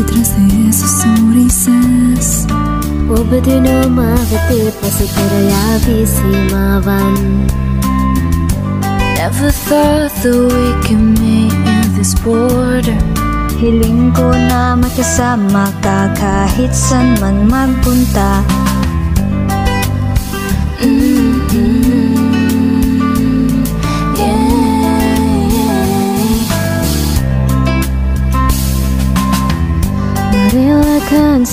detrás de esas sonrisas Never thought that we can meet in this border. Hiling ko na magkasama ka kahit saan man magpunta. Mm.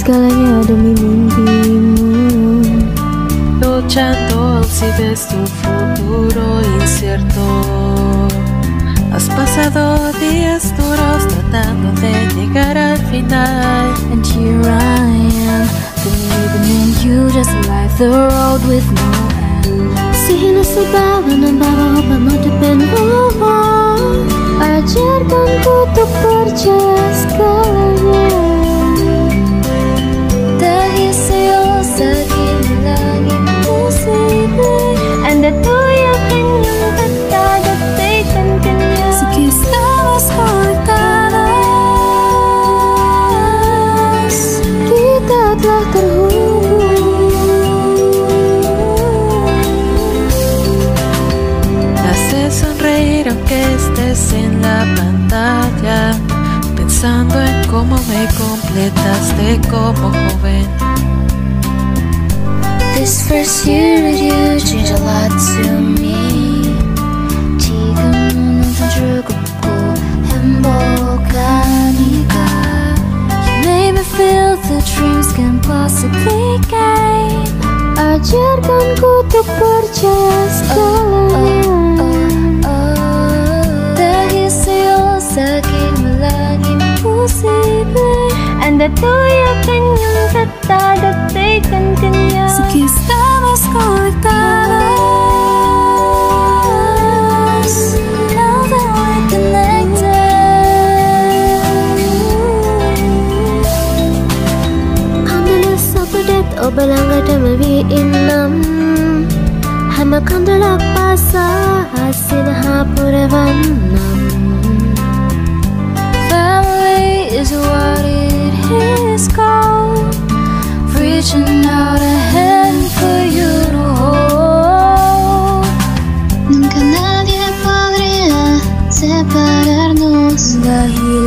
Segalanya demi mimpimu Luchando si ves tu futuro incierto Has pasado días duros tratando de llegar al final. And here I am, believing in you just like the road with no end. Sihina sa bawa ng bawa pamatapin mo Ajarkan ku untuk completaste como joven This first year with you changed a lot to me 지금은 엄청 즐겁고 행복하니까 You made me feel the dreams can possibly gain Ajarkan ku untuk percaya segalanya O balanga damavi innam Hama kandala pasa asina Family is what it is called. Reaching out a hand for you to hold. Nunca nadie podría separarnos. Dahil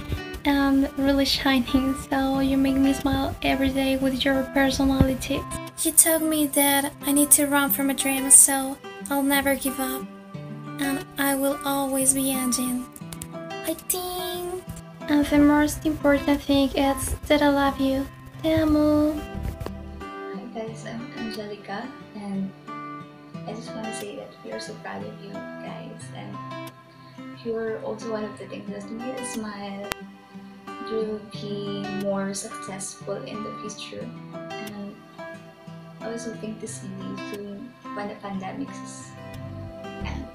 and really shining. So you make me smile every day with your personality. You told me that I need to run for my dream, so I'll never give up. And I will always be Engene. I think. And the most important thing is that I love you. Te amo. Hi guys, I'm Angelica and I just want to say that we are so proud of you guys and you're also one of the things that made us smile. You'll be more successful in the future and I was hoping to see you soon when the pandemic is end.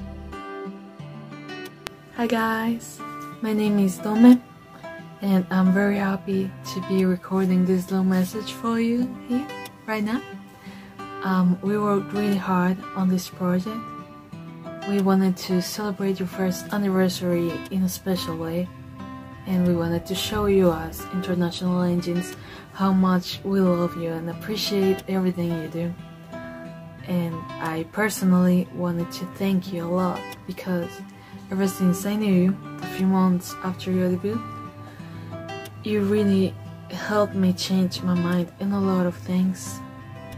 Hi guys, my name is Dome and I'm very happy to be recording this little message for you here right now. Um, we worked really hard on this project. We wanted to celebrate your first anniversary in a special way and we wanted to show you as international Engenes how much we love you and appreciate everything you do. And I personally wanted to thank you a lot because ever since I knew you a few months after your debut, you really helped me change my mind in a lot of things.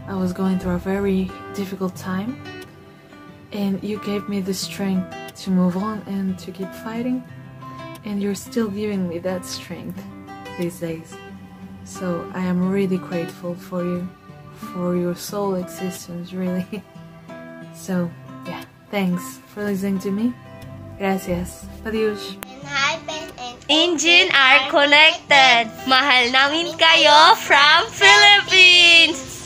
I was going through a very difficult time, and you gave me the strength to move on and to keep fighting, and you're still giving me that strength these days. So I am really grateful for you, for your soul existence, really. so, yeah, thanks for listening to me. Gracias. Adios. Engene are connected. Mahal namin kayo from Philippines!